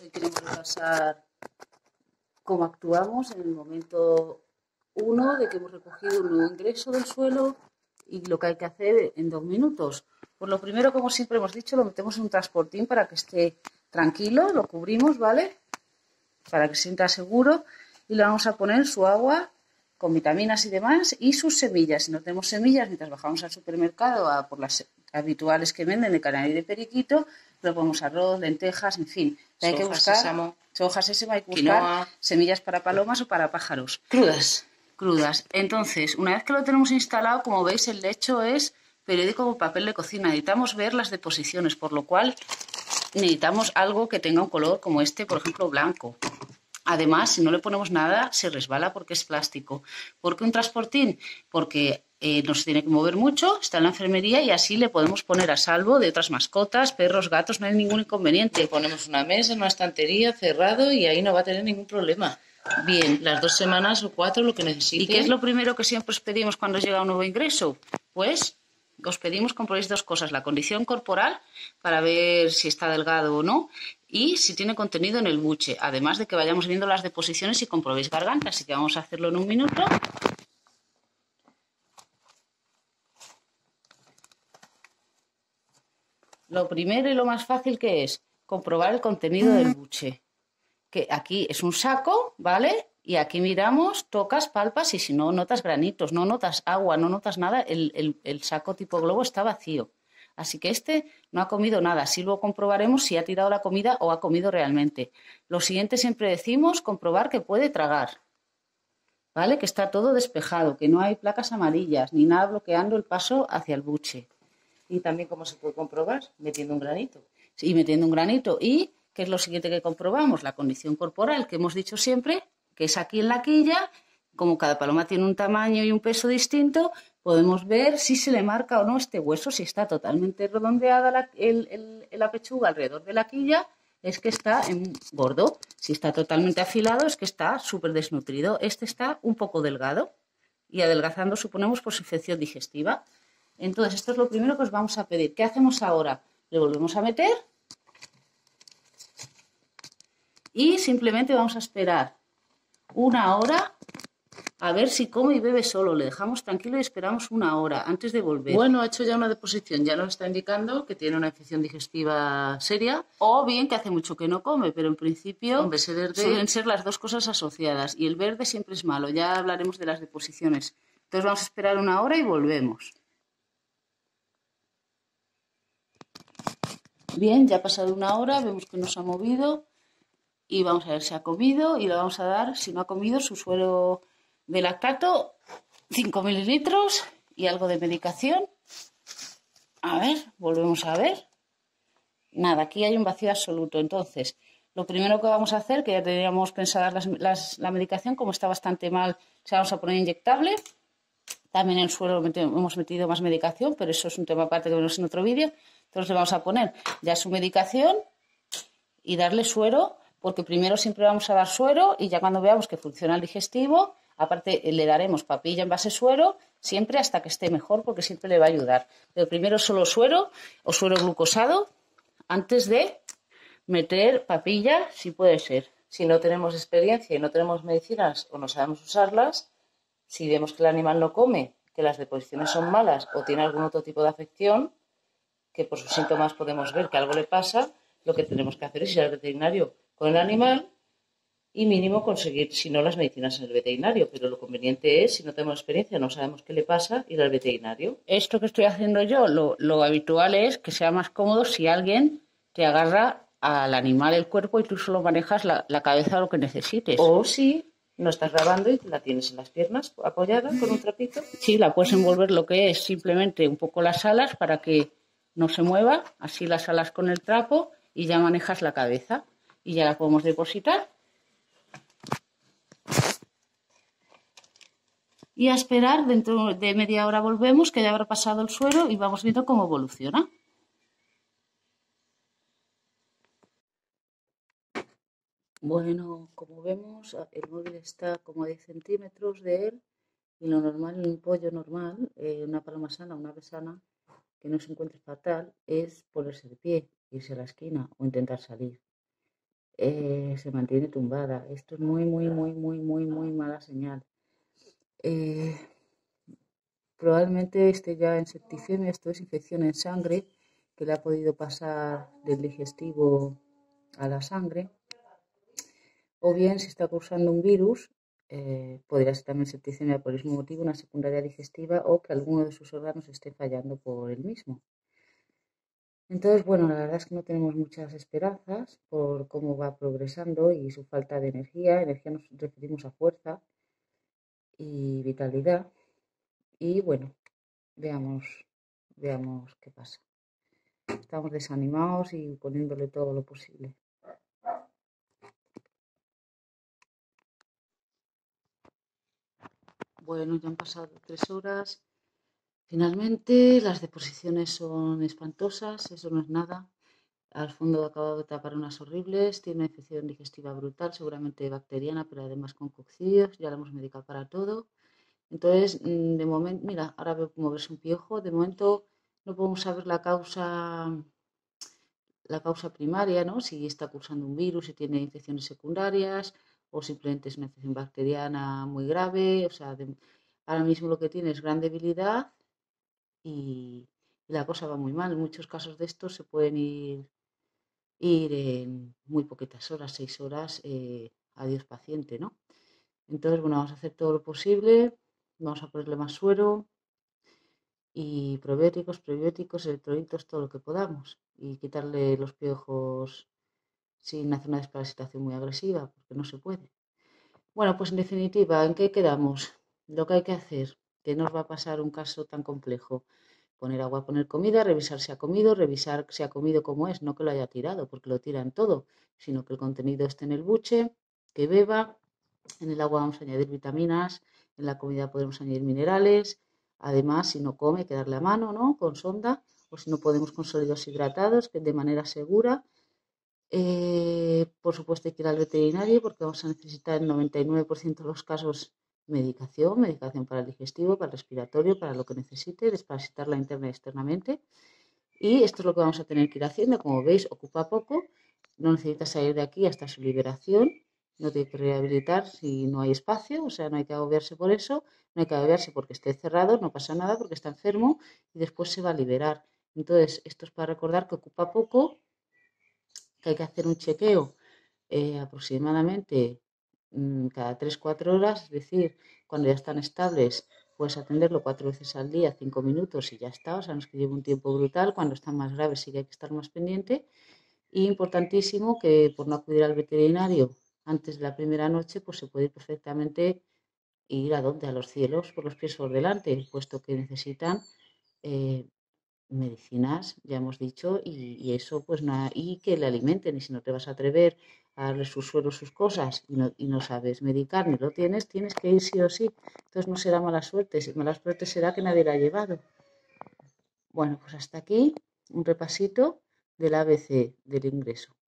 hoy queremos repasar cómo actuamos en el momento uno de que hemos recogido un nuevo ingreso del suelo y lo que hay que hacer en dos minutos. Pues lo primero, como siempre hemos dicho, lo metemos en un transportín para que esté tranquilo, lo cubrimos, ¿vale? Para que se sienta seguro y le vamos a poner su agua con vitaminas y demás y sus semillas. Si no tenemos semillas, mientras bajamos al supermercado a por las habituales que venden de canario y de periquito, le ponemos arroz, lentejas, en fin. Hay que buscar sésamo, hojas sésamo, hay que buscar quinoa. semillas para palomas o para pájaros Crudas. crudas. Entonces, una vez que lo tenemos instalado, como veis, el lecho es periódico o papel de cocina. Necesitamos ver las deposiciones, por lo cual necesitamos algo que tenga un color como este, por ejemplo, blanco. Además, si no le ponemos nada, se resbala porque es plástico. ¿Por qué un transportín? Porque eh, nos tiene que mover mucho, está en la enfermería y así le podemos poner a salvo de otras mascotas, perros, gatos, no hay ningún inconveniente. Ponemos una mesa, una estantería, cerrado y ahí no va a tener ningún problema. Bien, Las dos semanas o cuatro, lo que necesite. ¿Y qué es lo primero que siempre os pedimos cuando llega un nuevo ingreso? Pues os pedimos comprobéis dos cosas, la condición corporal para ver si está delgado o no y si tiene contenido en el buche, además de que vayamos viendo las deposiciones y comprobéis garganta, así que vamos a hacerlo en un minuto. Lo primero y lo más fácil que es comprobar el contenido del buche. Que aquí es un saco, ¿vale? Y aquí miramos, tocas, palpas y si no notas granitos, no notas agua, no notas nada, el, el- el saco tipo globo está vacío. Así que este no ha comido nada. Así luego comprobaremos si ha tirado la comida o ha comido realmente. Lo siguiente siempre decimos comprobar que puede tragar. ¿Vale? Que está todo despejado, que no hay placas amarillas ni nada bloqueando el paso hacia el buche. Y también, ¿cómo se puede comprobar? Metiendo un granito. y metiendo un granito. ¿Y qué es lo siguiente que comprobamos? La condición corporal, que hemos dicho siempre, que es aquí en la quilla. Como cada paloma tiene un tamaño y un peso distinto, podemos ver si se le marca o no este hueso, si está totalmente redondeada la, el- la pechuga alrededor de la quilla, es que está en gordo. Si está totalmente afilado, es que está súper desnutrido. Este está un poco delgado y adelgazando suponemos por su infección digestiva. Entonces, esto es lo primero que os vamos a pedir. ¿Qué hacemos ahora? Le volvemos a meter y simplemente vamos a esperar una hora a ver si come y bebe solo. Le dejamos tranquilo y esperamos una hora antes de volver. Bueno, ha hecho ya una deposición. Ya nos está indicando que tiene una infección digestiva seria. o bien que hace mucho que no come, pero en principio Hombre, ese verde- suelen ser las dos cosas asociadas. Y el verde siempre es malo. Ya hablaremos de las deposiciones. Entonces vamos a esperar una hora y volvemos. Bien, ya ha pasado una hora, vemos que no se ha movido y vamos a ver si ha comido y le vamos a dar, si no ha comido, su suero de lactato, 5 mililitros y algo de medicación. A ver, volvemos a ver. Nada, aquí hay un vacío absoluto. Entonces, lo primero que vamos a hacer, que ya teníamos pensadas las- las- la medicación, como está bastante mal, se vamos a poner inyectable. También en el suelo hemos metido más medicación, pero eso es un tema aparte que veremos en otro vídeo. Entonces le vamos a poner ya su medicación y darle suero, porque primero siempre vamos a dar suero y ya cuando veamos que funciona el digestivo, aparte eh, le daremos papilla en base suero, siempre hasta que esté mejor, porque siempre le va a ayudar. Pero primero solo suero o suero glucosado antes de meter papilla, si puede ser. Si no tenemos experiencia y no tenemos medicinas o no sabemos usarlas, si vemos que el animal no come, que las deposiciones son malas o tiene algún otro tipo de afección, que por sus síntomas podemos ver que algo le pasa, lo que tenemos que hacer es ir al veterinario con el animal y mínimo conseguir, si no, las medicinas en el veterinario. Pero lo conveniente es, si no tenemos experiencia, no sabemos qué le pasa, ir al veterinario. Esto que estoy haciendo yo, lo, lo habitual es que sea más cómodo si alguien te agarra al animal el cuerpo y tú solo manejas la, la cabeza o lo que necesites. O si no estás grabando y la tienes en las piernas apoyada con un trapito. Sí, la puedes envolver lo que es simplemente un poco las alas para que no se mueva, así las alas con el trapo y ya manejas la cabeza y ya la podemos depositar. Y a esperar, dentro de media hora volvemos, que ya habrá pasado el suero y vamos viendo cómo evoluciona. Bueno, como vemos, el móvil está como a 10 centímetros de él y lo normal en un pollo normal, eh, una paloma sana, una ave sana, que no se encuentre fatal, es ponerse de pie, irse a la esquina o intentar salir. Eh, se mantiene tumbada. Esto es muy, muy, muy, muy, muy, muy mala señal. Eh, probablemente esté ya en septicemia, esto es infección en sangre, que le ha podido pasar del digestivo a la sangre. O bien, si está cursando un virus, eh, podría ser también septicemia por el mismo motivo, una secundaria digestiva o que alguno de sus órganos esté fallando por el mismo. Entonces, bueno, la verdad es que no tenemos muchas esperanzas por cómo va progresando y su falta de energía. Energía nos referimos a fuerza y vitalidad. Y bueno, veamos, veamos qué pasa. Estamos desanimados y poniéndole todo lo posible. Bueno, ya han pasado tres horas Finalmente, las deposiciones son espantosas, eso no es nada. Al fondo acabado de tapar unas horribles, tiene una infección digestiva brutal, seguramente bacteriana, pero además con coccidios, ya la hemos medicado para todo. Entonces, mm, de momento, mira, ahora veo moverse un piojo, de momento no podemos saber la causa la causa primaria, ¿no? Si está cursando un virus, si tiene infecciones secundarias o simplemente es una infección bacteriana muy grave. O sea, ahora mismo lo que tiene es gran debilidad y, la cosa va muy mal. En muchos casos de estos se pueden ir, ir en muy poquitas horas, seis horas, eh, adiós paciente, ¿no? Entonces, bueno, vamos a hacer todo lo posible, vamos a ponerle más suero y probióticos, prebióticos, electrolitos, todo lo que podamos y quitarle los piojos sin hacer una desparasitación muy agresiva, porque no se puede. Bueno, pues en definitiva, ¿en qué quedamos? Lo que hay que hacer, que nos va a pasar un caso tan complejo. Poner agua, poner comida, revisar si ha comido, revisar si ha comido como es, no que lo haya tirado, porque lo tiran todo, sino que el contenido esté en el buche, que beba. En el agua vamos a añadir vitaminas, en la comida podemos añadir minerales. Además, si no come, que darle a mano, ¿no? Con sonda, o si no podemos con sólidos hidratados, que de manera segura. Eh, por supuesto, hay que ir al veterinario porque vamos a necesitar en 99% de los casos medicación, medicación para el digestivo, para el respiratorio, para lo que necesite, desparasitarla interna y externamente. Y esto es lo que vamos a tener que ir haciendo. Como veis, ocupa poco, no necesita salir de aquí hasta su liberación, no tiene que rehabilitar si no hay espacio, o sea, no hay que agobiarse por eso, no hay que agobiarse porque esté cerrado, no pasa nada porque está enfermo y después se va a liberar. Entonces, esto es para recordar que ocupa poco, que hay que hacer un chequeo eh, aproximadamente cada 3-4 horas, es decir, cuando ya están estables, puedes atenderlo cuatro veces al día, cinco minutos y ya está, o sea, no es que lleve un tiempo brutal, cuando están más graves sí que hay que estar más pendiente. Y importantísimo que por no acudir al veterinario antes de la primera noche, pues se puede ir perfectamente ir a donde, a los cielos, por los pies por delante, puesto que necesitan eh, medicinas, ya hemos dicho, y, eso pues nada, y que le alimenten, y si no te vas a atrever a sus suelos, sus cosas, y no, y no sabes medicar, ni lo tienes, tienes que ir sí o sí. Entonces no será mala suerte, si mala suerte será que nadie la ha llevado. Bueno, pues hasta aquí un repasito del ABC del ingreso.